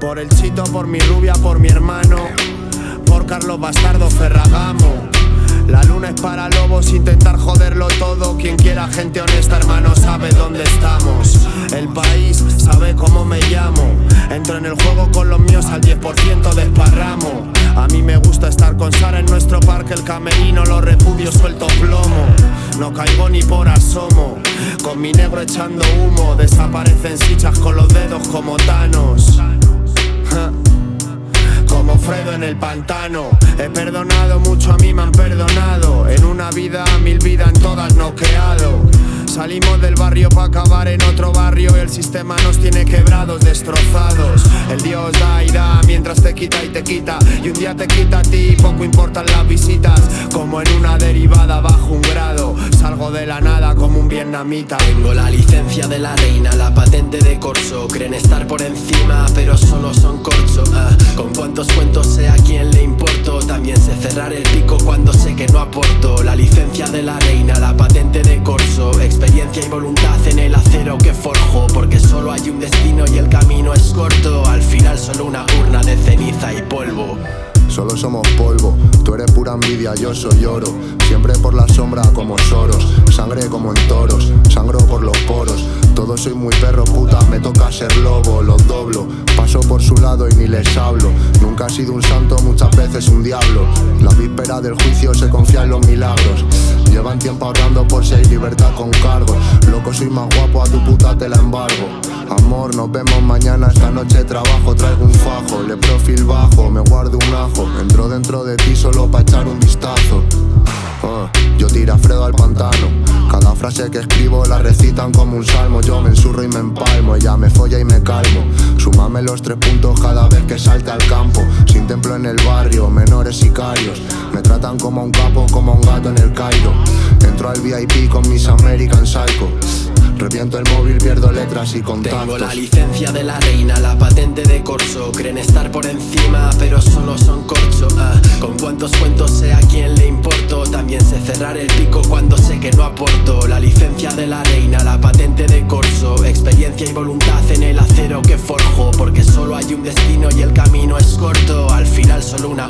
Por el chito, por mi rubia, por mi hermano. Por Carlos Bastardo Ferragamo. La luna es para lobos, intentar joderlo todo. Quien quiera gente honesta, hermano, sabe dónde estamos. El país sabe cómo me llamo. Entro en el juego con los míos al 10% desparramo. A mí me gusta estar con Sara en nuestro parque, el camerino, los repudios suelto plomo. No caigo ni por asomo. Con mi negro echando humo, desaparecen sichas con los dedos como el pantano. He perdonado mucho, a mí me han perdonado En una vida, mil vidas, en todas noqueado Salimos del barrio para acabar en otro barrio el sistema nos tiene quebrados, destrozados. El Dios da y da mientras te quita y te quita. Y un día te quita a ti, poco importan las visitas. Como en una derivada bajo un grado. Salgo de la nada como un vietnamita. Tengo la licencia de la reina, la patente de corso. Creen estar por encima, pero solo son corcho. Ah, con cuantos cuentos sé a quién le. También sé cerrar el pico cuando sé que no aporto. La licencia de la reina, la patente de corso. Experiencia y voluntad en el acero que forjo. Porque solo hay un destino y el camino es corto. Al final solo una urna de ceniza y polvo. Solo somos polvo, tú eres pura envidia, yo soy oro. Siempre por la sombra como soros. Sangre como en toros, sangro por los poros. Todo soy muy perro, puta, me toca ser lobo Los doblo, paso por su lado y ni les hablo. Nunca he sido un santo, muchas veces un diablo. La víspera del juicio se confía en los milagros. Llevan tiempo ahorrando por si hay libertad con cargos Loco, soy más guapo, a tu puta te la embargo. Amor, nos vemos mañana, esta noche trabajo Traigo un fajo, le profil bajo, me guardo un ajo. Entro dentro de ti solo pa' echar un vistazo. Ah, Yo tira Fredo al pantano. Cada frase que escribo la recitan como un salmo. Yo me ensurro y me empalmo, ella me folla y me calmo Súmame los tres puntos cada vez que salte al campo. Sin templo en el barrio, menores sicarios. Me tratan como un capo, como un gato en el Cairo. Entro al VIP con mis American Psycho. Reviento el móvil, pierdo letras y contactos. Tengo la licencia de la reina, la patente de corso. Creen estar por encima, pero solo son corcho. Ah, Con cuantos cuentos sé a quién le importo. También sé cerrar el pico que no aporto La licencia de la reina, la patente de corso. Experiencia y voluntad en el acero que forjo Porque solo hay un destino y el camino es corto. Al final solo una